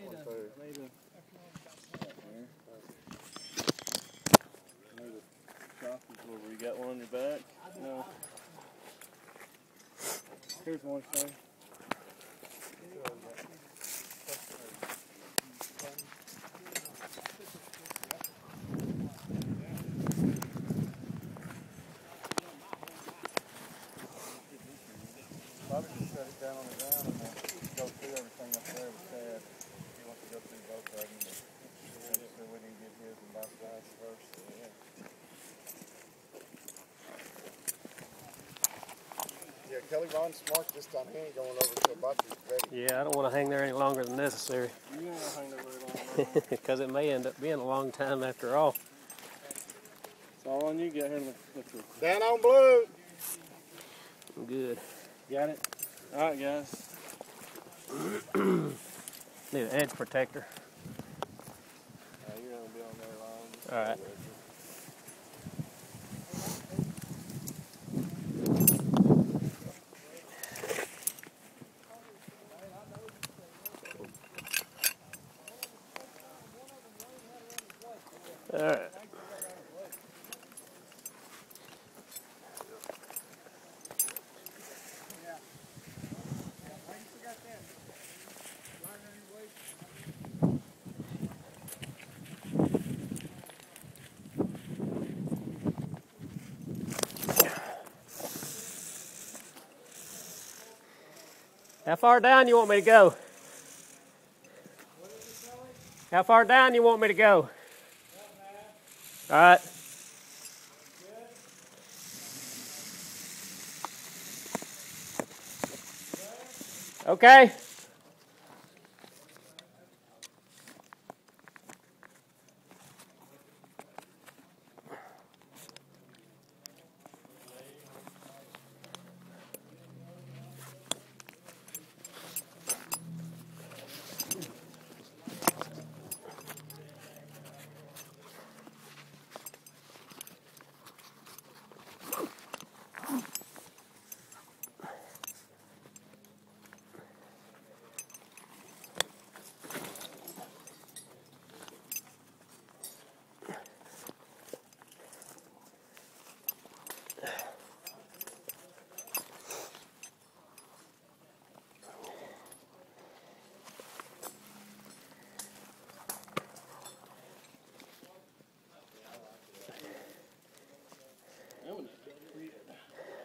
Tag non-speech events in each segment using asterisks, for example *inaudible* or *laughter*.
black one too. Need a, need a shop where we got one on your back. No. Here's one, sir. Probably just set it down on the ground and then go through everything up there with Chad. He wants to go through both of them. but So we didn't get his and vice vice versa. Yeah. Yeah, Kelly Ron's smart this time. He ain't going over till Butcher's ready. Yeah, I don't want to hang there any longer than necessary You ain't gonna hang there very long. because *laughs* it may end up being a long time after all. It's all on you. Get here. Look. Down on blue. I'm good. Got it. All right, guys. Need an edge protector. Yeah, you're gonna be on there long. Just All right. All right. How far down you want me to go? How far down you want me to go? All right. Okay.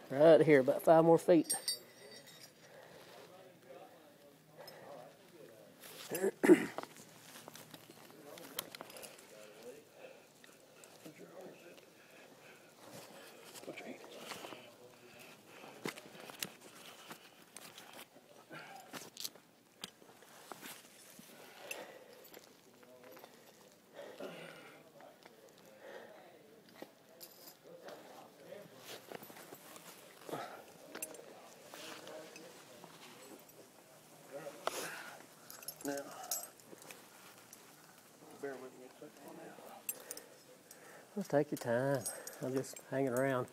Right here, about five more feet. Bear with me. Let's take your time. I'm just hanging around.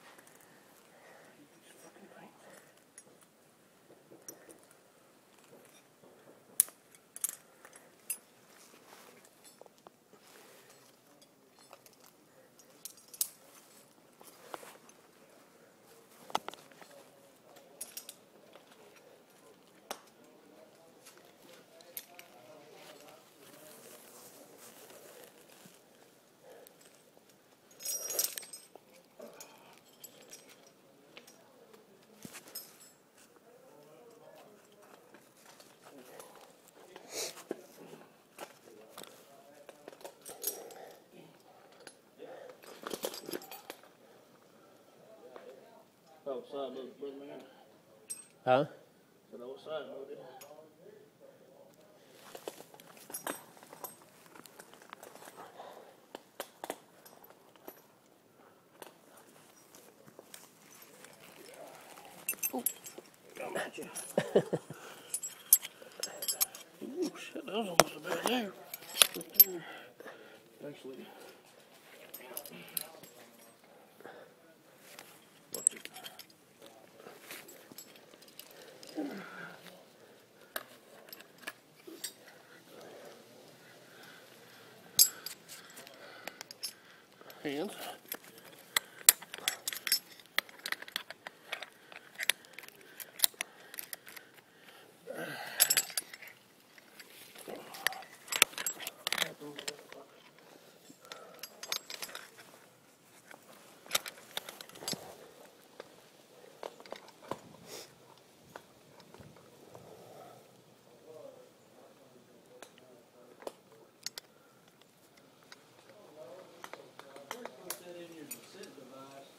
Huh shit, that was almost a bad there. Actually. Watch it. Hands. Put that in your descent device.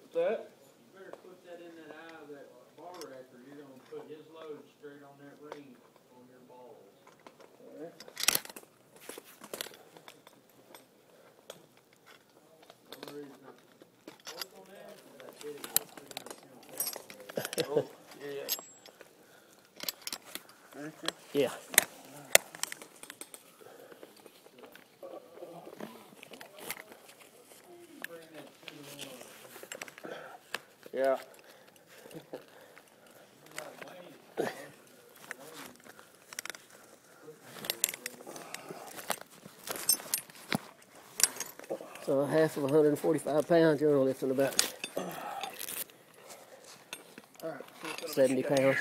What's that? You better put that in that eye of that bar rack or you're gonna put his load straight on that ring on your balls. The only reason I work on that is I did it with three hundred pound Oh, yeah. Very good. Yeah. Bring that two to one. Yeah. So half of 145 pounds, you're only lifting about All right. so 70 be- pounds.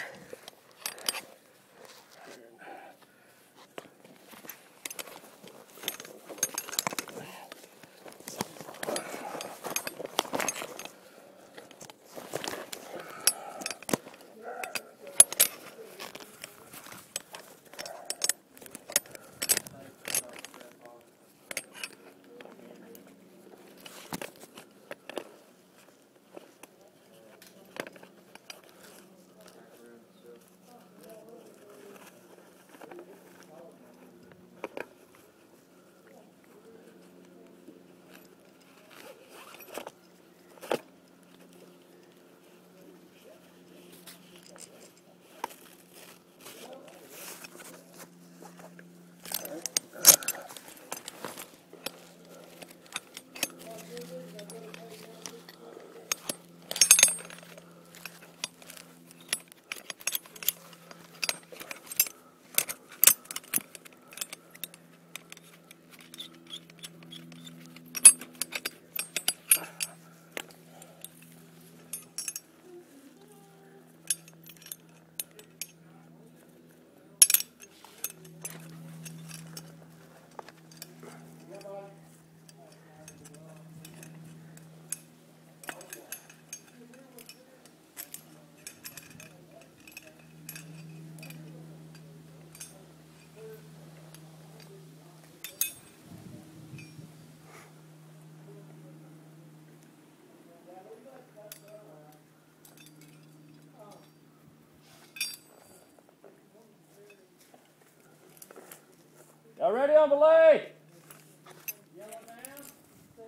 Ready on the lay.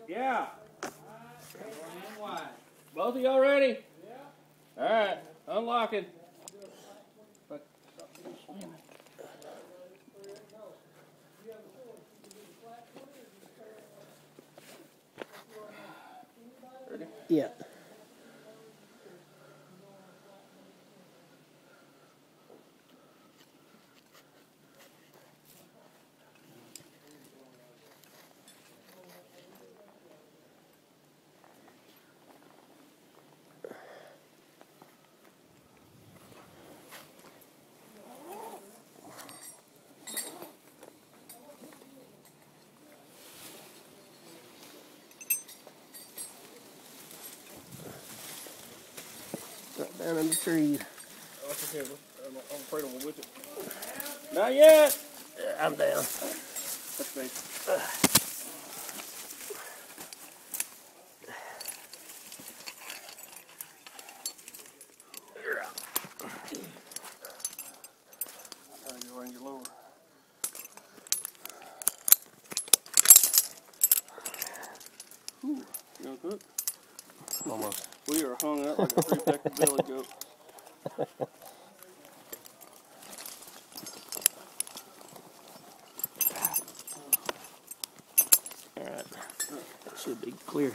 Yeah. Both of y'all ready? Yeah. All right. Unlocking. Yeah. Right down in the trees. I'm, I'm afraid I'm with it. Not yet. Yeah, I'm down. We are hung up like a three-pecker billy goat. All right. That should be clear.